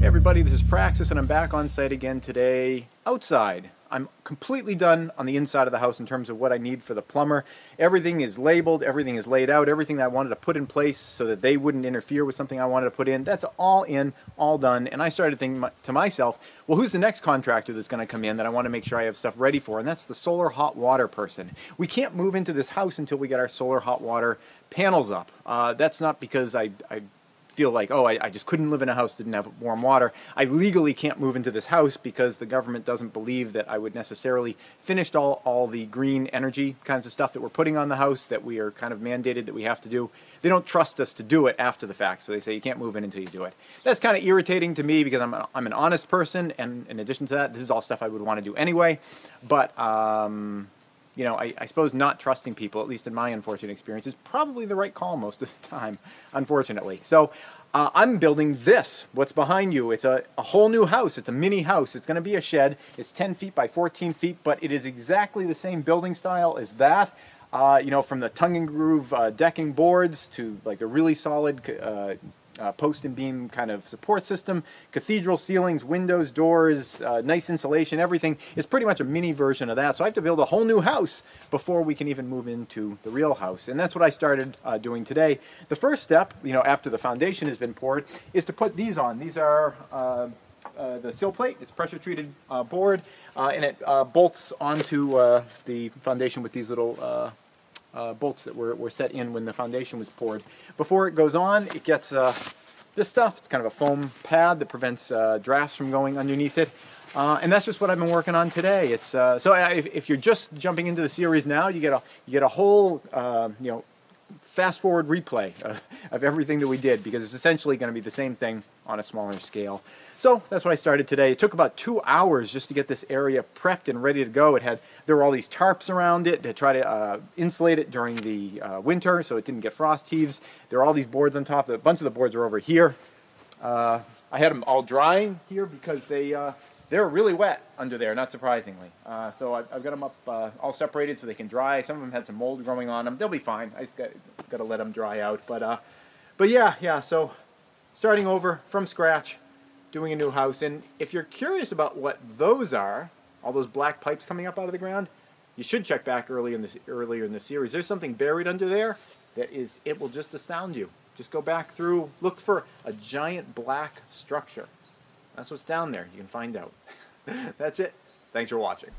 everybody, this is Praxis and I'm back on site again today outside. I'm completely done on the inside of the house in terms of what I need for the plumber. Everything is labeled, everything is laid out, everything that I wanted to put in place so that they wouldn't interfere with something I wanted to put in. That's all in, all done. And I started thinking to myself, well, who's the next contractor that's going to come in that I want to make sure I have stuff ready for? And that's the solar hot water person. We can't move into this house until we get our solar hot water panels up. Uh, that's not because I, I feel like, oh, I, I, just couldn't live in a house that didn't have warm water. I legally can't move into this house because the government doesn't believe that I would necessarily finish all, all the green energy kinds of stuff that we're putting on the house that we are kind of mandated that we have to do. They don't trust us to do it after the fact, so they say you can't move in until you do it. That's kind of irritating to me because I'm, a, I'm an honest person, and in addition to that, this is all stuff I would want to do anyway. But, um, you know, I, I, suppose not trusting people, at least in my unfortunate experience, is probably the right call most of the time, unfortunately. So uh, I'm building this, what's behind you. It's a, a whole new house. It's a mini house. It's going to be a shed. It's 10 feet by 14 feet, but it is exactly the same building style as that. Uh, you know, from the tongue and groove uh, decking boards to like a really solid uh, post and beam kind of support system, cathedral ceilings, windows, doors, uh, nice insulation, everything. It's pretty much a mini version of that. So I have to build a whole new house before we can even move into the real house. And that's what I started uh, doing today. The first step, you know, after the foundation has been poured, is to put these on. These are uh, uh, the sill plate. It's pressure treated uh, board and it bolts onto the foundation with these little uh, bolts that were, were set in when the foundation was poured. Before it goes on, it gets uh, this stuff. It's kind of a foam pad that prevents uh, drafts from going underneath it. Uh, and that's just what I've been working on today. It's uh, so if, if, you're just jumping into the series now, you get a you get a whole uh, you know fast forward replay of, of everything that we did because it's essentially going to be the same thing on a smaller scale. So that's what I started today. It took about two hours just to get this area prepped and ready to go. It had there were all these tarps around it to try to uh, insulate it during the uh, winter so it didn't get frost heaves. There are all these boards on top. A bunch of the boards are over here. Uh, I had them all drying here because they uh, they're really wet under there, not surprisingly. Uh, so I've, I've, got them up uh, all separated so they can dry. Some of them had some mold growing on them. They'll be fine. I just got, got to let them dry out. But but yeah, yeah. So starting over from scratch doing a new house. And if you're curious about what those are, all those black pipes coming up out of the ground, you should check back early in this earlier in the series. There's something buried under there that is it will just astound you. Just go back through, look for a giant black structure. That's what's down there. You can find out. That's it. Thanks for watching.